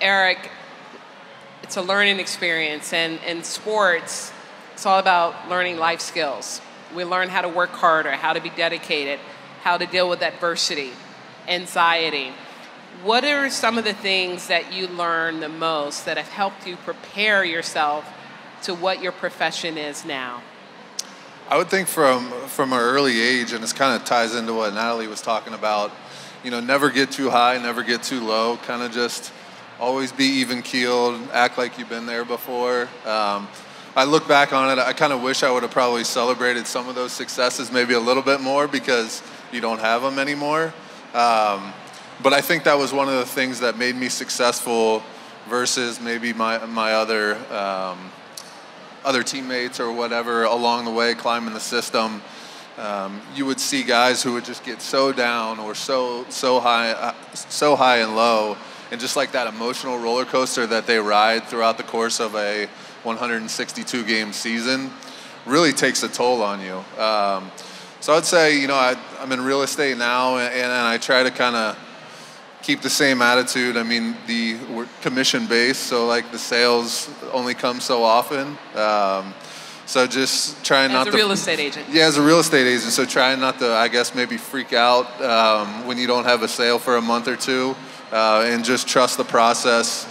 Eric, it's a learning experience, and in sports, it's all about learning life skills. We learn how to work harder, how to be dedicated, how to deal with adversity, anxiety. What are some of the things that you learn the most that have helped you prepare yourself to what your profession is now? I would think from from an early age, and this kind of ties into what Natalie was talking about. You know, never get too high, never get too low. Kind of just always be even keeled, act like you've been there before. Um, I look back on it, I kind of wish I would have probably celebrated some of those successes maybe a little bit more because you don't have them anymore. Um, but I think that was one of the things that made me successful versus maybe my my other um, other teammates or whatever along the way climbing the system. Um, you would see guys who would just get so down or so so high uh, so high and low, and just like that emotional roller coaster that they ride throughout the course of a 162 game season really takes a toll on you. Um, so I'd say, you know, I, am in real estate now, and, and I try to kind of keep the same attitude. I mean, the we're commission based, so like the sales only come so often. Um, so just trying not to. As a real estate agent. Yeah, as a real estate agent. So trying not to, I guess, maybe freak out um, when you don't have a sale for a month or two, uh, and just trust the process